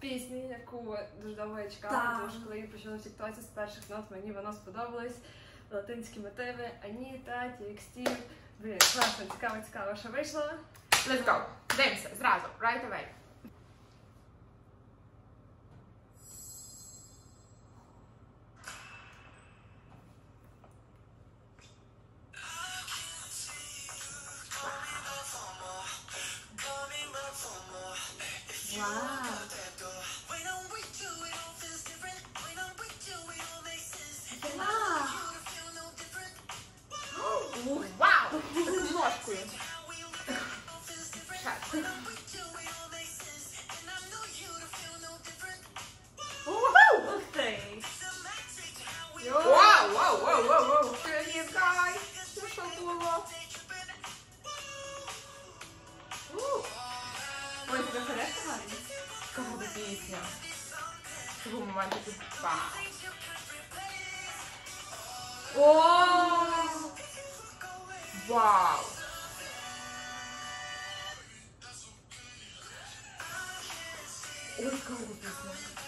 пісні, яку дуже довго я чекала, тому що коли її почала в тіктоці з перших нот, мені воно сподобалось. Латинські мотиви, Аніта, TXT. Блін, класно, цікаво, цікаво, що вийшло. Let's go. Дивимося, зразу, right away. Wow. Wow. Ой, коробочка.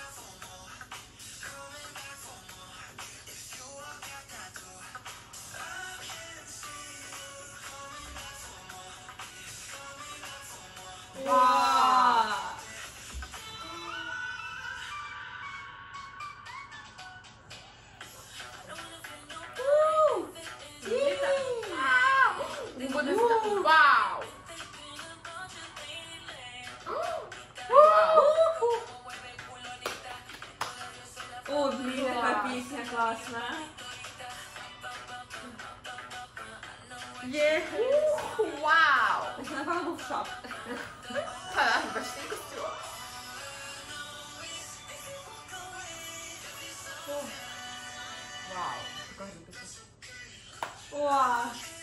sauce, wow. Wow. Wow.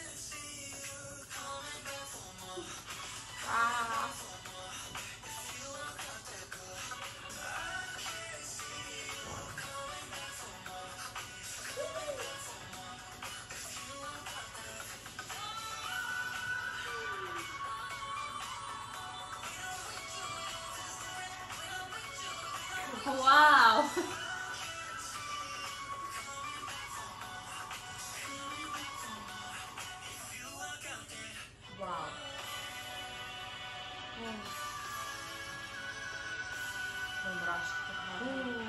Вау. Вау. Ой, мурашки,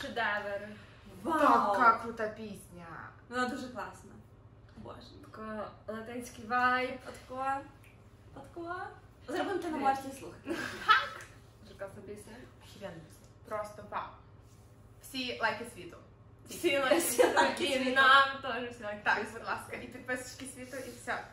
Шедевр. Вау! Така крута пісня. Вона дуже класна. Боже. Тако латинський вайб. Отко. Отко. Зробимо це на власні слухати. Дуже класна пісня. Охеренно. Просто вау. Всі лайки світу. Всі лайки лайки і світу. нам теж всі лайки. Так, світу. будь ласка, і підписочки світу, і все.